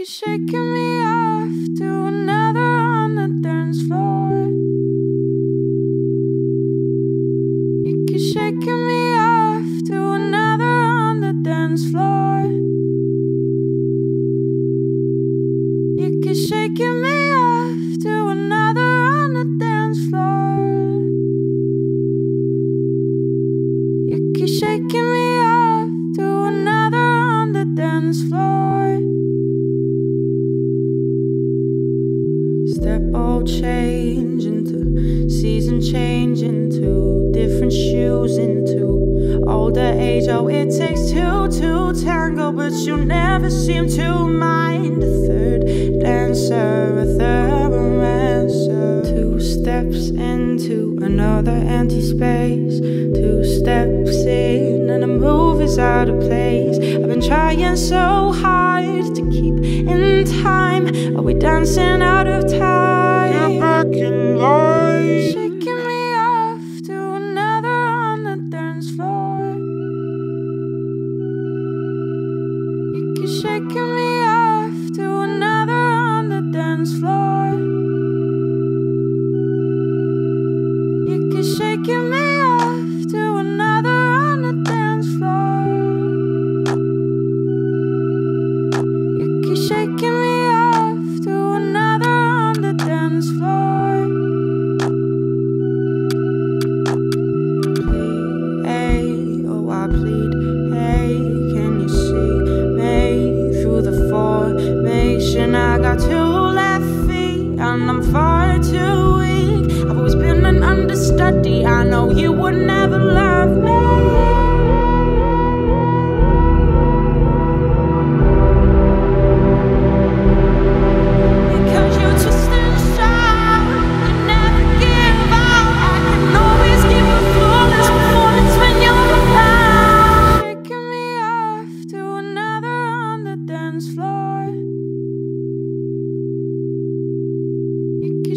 keep shaking me off to another on the dance floor. You keep shaking me off to another on the dance floor. You keep shaking me off to another on the dance floor. You keep shaking me off to another on the dance floor. Change into season change into different shoes into older age. Oh, it takes two to tango, but you never seem to mind a third dancer, a third romancer. Two steps into another empty space. Two steps in, and the move is out of place. I've been trying so hard to keep in time. Are we dancing out of time? Shaking and I'm far too weak. I've always been an understudy. I know you would never love me. You